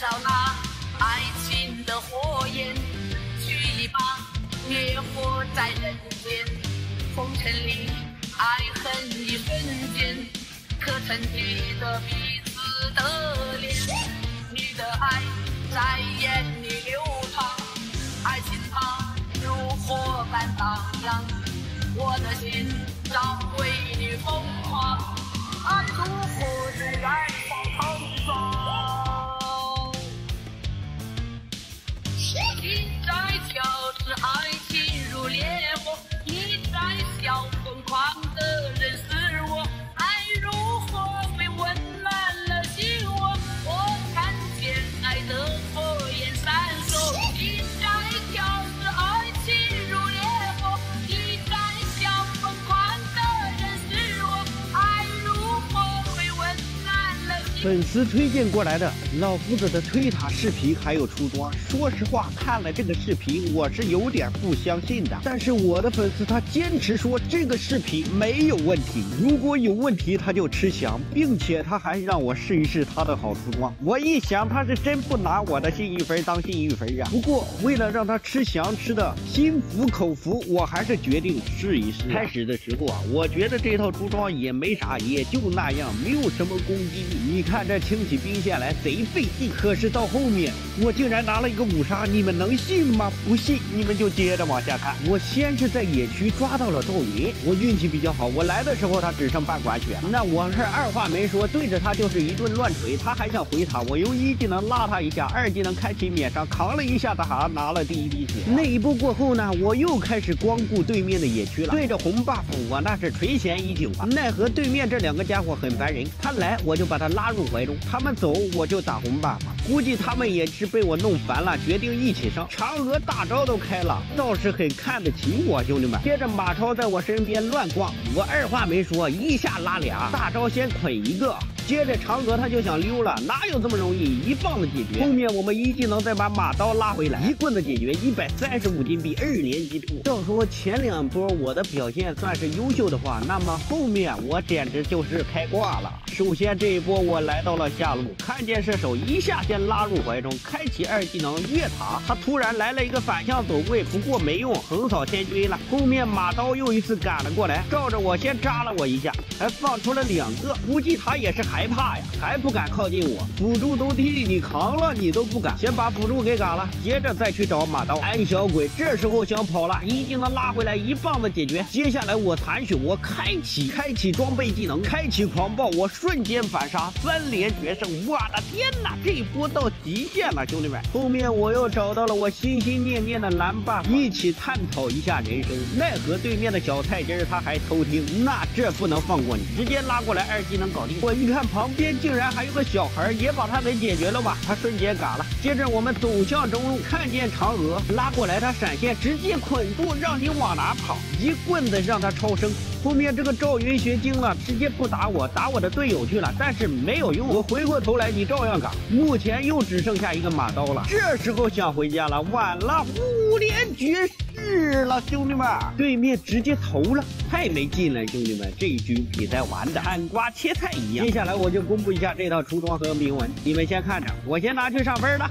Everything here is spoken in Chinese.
烧那爱情的火焰，取一把烈火在人间，红尘里爱恨一瞬间，可曾记得彼此的脸？你的爱在眼里流淌，爱情它如火般荡漾，我的心早为你疯狂，爱如火如燃粉丝推荐过来的老夫子的推塔视频还有出装，说实话，看了这个视频我是有点不相信的。但是我的粉丝他坚持说这个视频没有问题，如果有问题他就吃翔，并且他还让我试一试他的好出装。我一想他是真不拿我的幸运分当幸运分啊。不过为了让他吃翔吃的心服口服，我还是决定试一试。开始的时候啊，我觉得这套出装也没啥，也就那样，没有什么攻击力。你看这清起兵线来贼费劲，可是到后面我竟然拿了一个五杀，你们能信吗？不信。你们就接着往下看。我先是在野区抓到了赵云，我运气比较好，我来的时候他只剩半管血，那我是二话没说，对着他就是一顿乱锤，他还想回塔，我用一技能拉他一下，二技能开启免伤，扛了一下他还拿了第一滴血。那一波过后呢，我又开始光顾对面的野区了，对着红 buff 我那是垂涎已久啊，奈何对面这两个家伙很烦人，他来我就把他拉入怀中，他们走我就打红 buff，估计他们也是被我弄烦了，决定一起上。嫦娥大招都开了，倒是很看得起我，兄弟们。接着马超在我身边乱逛，我二话没说，一下拉俩，大招先捆一个。接着嫦娥他就想溜了，哪有这么容易？一棒子解决。后面我们一技能再把马刀拉回来，一棍子解决，一百三十五金币，二连击突。要说前两波我的表现算是优秀的话，那么后面我简直就是开挂了。首先这一波我来到了下路，看见射手一下先拉入怀中，开启二技能越塔，他突然来了一个反向走位，不过没用，横扫先追了。后面马刀又一次赶了过来，照着我先扎了我一下，还放出了两个，估计他也是害怕呀，还不敢靠近我。辅助都替你扛了，你都不敢，先把辅助给赶了，接着再去找马刀。胆小鬼这时候想跑了，一技能拉回来，一棒子解决。接下来我残血，我开启开启装备技能，开启狂暴，我瞬瞬间反杀，三连决胜！我的天哪，这波到极限了，兄弟们！后面我又找到了我心心念念的蓝 buff，一起探讨一下人生。奈何对面的小菜鸡他还偷听，那这不能放过你，直接拉过来二技能搞定。我一看旁边竟然还有个小孩，也把他给解决了吧，他瞬间嘎了。接着我们走向中路，看见嫦娥拉过来，他闪现直接捆住，让你往哪跑，一棍子让他超生。后面这个赵云学精了，直接不打我，打我的队友去了，但是没有用。我回过头来，你照样嘎。目前又只剩下一个马刀了，这时候想回家了，晚了，五连绝世了，兄弟们！对面直接投了，太没劲了，兄弟们！这一局比赛玩的砍瓜切菜一样。接下来我就公布一下这套出装和铭文，你们先看着，我先拿去上分了。